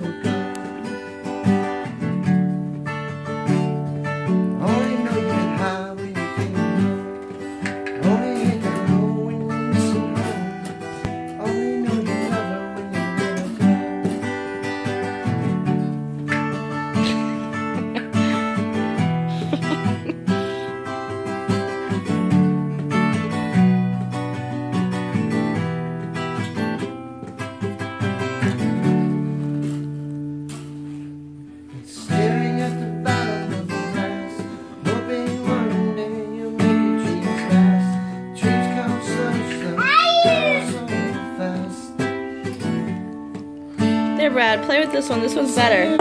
no canto. Here, Brad, play with this one. This one's better.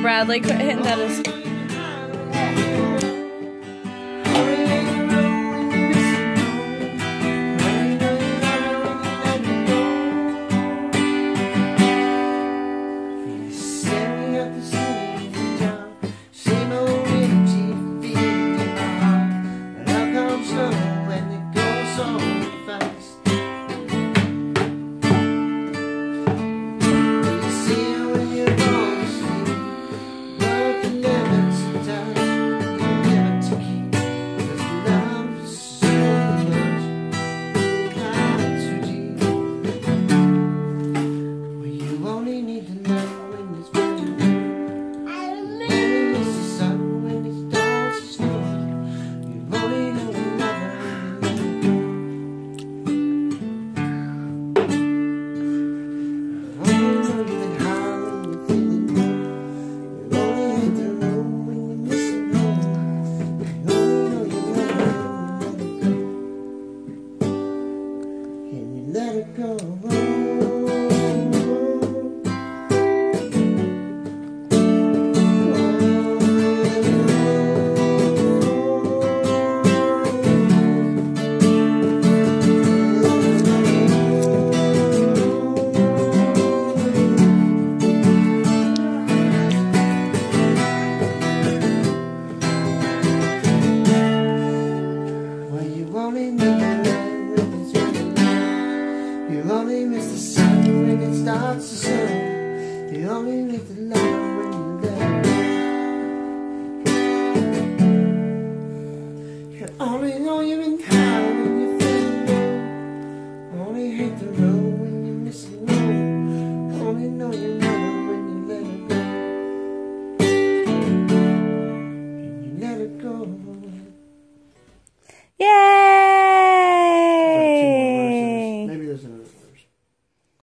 Bradley, quit hitting that as let it go. only miss the sun when it starts to sun. You only make the love when you love. You only know you've been kind when you feel. Only hate the road.